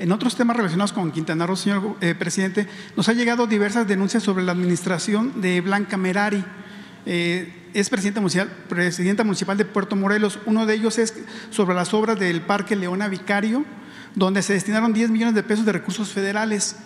En otros temas relacionados con Quintana Roo, señor eh, presidente, nos ha llegado diversas denuncias sobre la administración de Blanca Merari. Eh, es presidenta municipal, presidenta municipal de Puerto Morelos. Uno de ellos es sobre las obras del Parque Leona Vicario, donde se destinaron 10 millones de pesos de recursos federales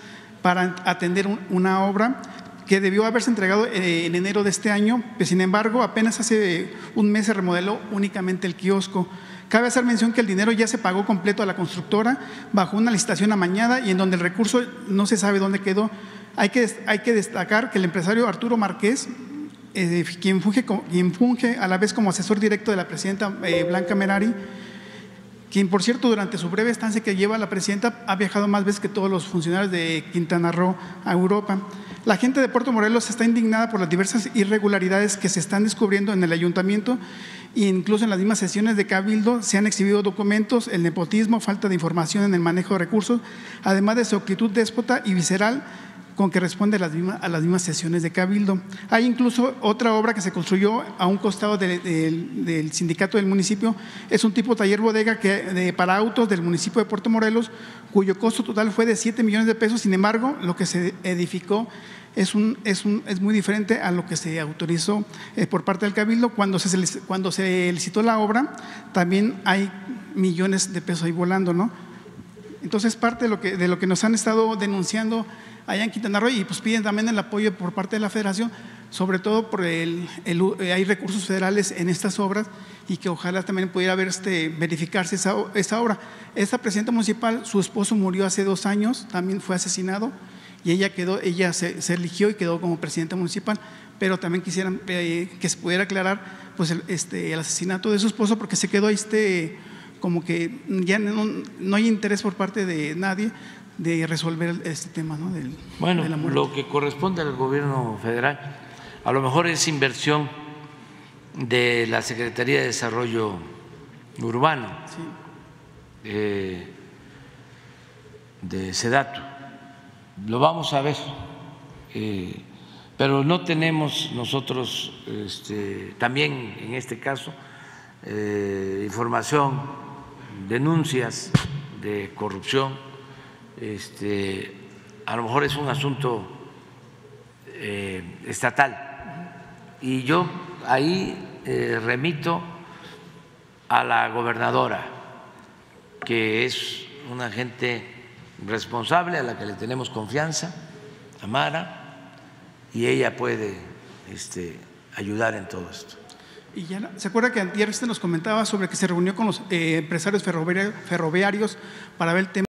para atender una obra que debió haberse entregado eh, en enero de este año, pero sin embargo apenas hace un mes se remodeló únicamente el kiosco. Cabe hacer mención que el dinero ya se pagó completo a la constructora bajo una licitación amañada y en donde el recurso no se sabe dónde quedó. Hay que, hay que destacar que el empresario Arturo Márquez, eh, quien, funge, quien, funge, a la vez como asesor directo de la presidenta eh, Blanca Merari, quien por cierto durante su breve estancia que lleva la presidenta ha viajado más veces que todos los funcionarios de Quintana Roo a Europa. La gente de Puerto Morelos está indignada por las diversas irregularidades que se están descubriendo en el ayuntamiento incluso en las mismas sesiones de Cabildo se han exhibido documentos, el nepotismo, falta de información en el manejo de recursos, además de su actitud déspota y visceral con que responde a las, mismas, sesiones de Cabildo. Hay incluso otra obra que se construyó a un costado del sindicato del municipio, es un tipo taller bodega que, para autos del municipio de Puerto Morelos, cuyo costo total fue de 7 millones de pesos, sin embargo, lo que se edificó es, un, es, un, es muy diferente a lo que se autorizó eh, por parte del Cabildo. Cuando se, cuando se licitó la obra, también hay millones de pesos ahí volando, ¿no? Entonces, parte de lo que, de lo que nos han estado denunciando allá en Quintana Roo y pues piden también el apoyo por parte de la federación, sobre todo por el, eh, hay recursos federales en estas obras y que ojalá también pudiera ver este, verificarse esa, esa obra. Esta presidenta municipal, su esposo murió hace dos años, también fue asesinado y ella quedó, ella se, eligió y quedó como presidenta municipal, pero también quisieran eh, que se pudiera aclarar pues el, este, el asesinato de su esposo porque se quedó este como que ya no, no hay interés por parte de nadie de resolver este tema ¿no? Del, bueno, lo que corresponde al gobierno federal, a lo mejor es inversión de la Secretaría de Desarrollo Urbano, eh, de SEDATU. Lo vamos a ver, eh, pero no tenemos nosotros este, también en este caso eh, información, denuncias de corrupción este, a lo mejor es un asunto eh, estatal. Y yo ahí remito a la gobernadora, que es una gente responsable a la que le tenemos confianza, Amara, y ella puede este, ayudar en todo esto. Y ya, ¿Se acuerda que ayer usted nos comentaba sobre que se reunió con los eh, empresarios ferroviarios para ver el tema?